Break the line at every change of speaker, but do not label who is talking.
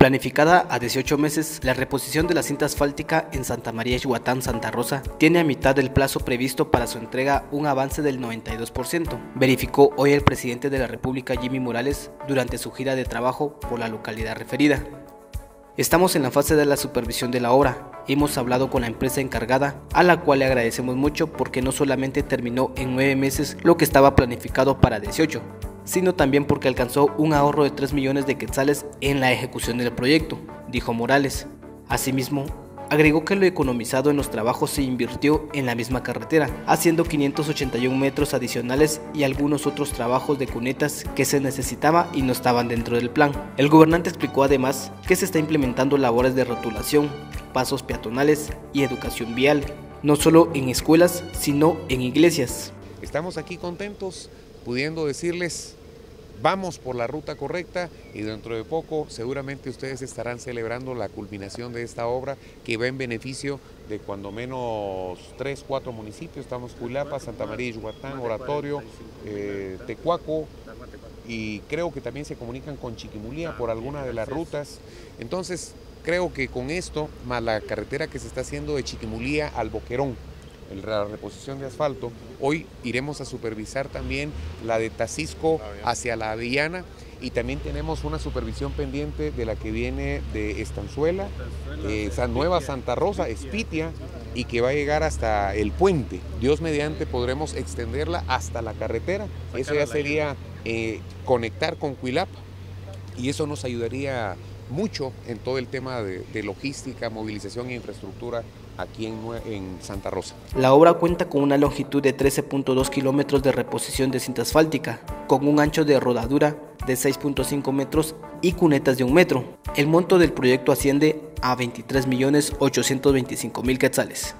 Planificada a 18 meses, la reposición de la cinta asfáltica en Santa María Yuatán, Santa Rosa, tiene a mitad del plazo previsto para su entrega un avance del 92%, verificó hoy el presidente de la República Jimmy Morales durante su gira de trabajo por la localidad referida. Estamos en la fase de la supervisión de la obra. Hemos hablado con la empresa encargada, a la cual le agradecemos mucho porque no solamente terminó en 9 meses lo que estaba planificado para 18, sino también porque alcanzó un ahorro de 3 millones de quetzales en la ejecución del proyecto, dijo Morales. Asimismo, agregó que lo economizado en los trabajos se invirtió en la misma carretera, haciendo 581 metros adicionales y algunos otros trabajos de cunetas que se necesitaba y no estaban dentro del plan. El gobernante explicó además que se está implementando labores de rotulación, pasos peatonales y educación vial, no solo en escuelas, sino en iglesias.
Estamos aquí contentos pudiendo decirles vamos por la ruta correcta y dentro de poco seguramente ustedes estarán celebrando la culminación de esta obra que va en beneficio de cuando menos tres, cuatro municipios. Estamos Cuilapa, Santa María Yucatán, Oratorio, eh, Tecuaco y creo que también se comunican con Chiquimulía por alguna de las rutas. Entonces creo que con esto, más la carretera que se está haciendo de Chiquimulía al Boquerón, la reposición de asfalto. Hoy iremos a supervisar también la de Tacisco hacia la Avellana y también tenemos una supervisión pendiente de la que viene de Estanzuela, eh, Nueva Santa Rosa, Espitia y que va a llegar hasta el puente. Dios mediante podremos extenderla hasta la carretera. Eso ya sería eh, conectar con Cuilapa y eso nos ayudaría mucho en todo el tema de, logística, movilización e infraestructura aquí en, en, Santa Rosa.
La obra cuenta con una longitud de 13.2 kilómetros de reposición de cinta asfáltica, con un ancho de rodadura de 6.5 metros y cunetas de un metro. El monto del proyecto asciende a 23.825.000 quetzales.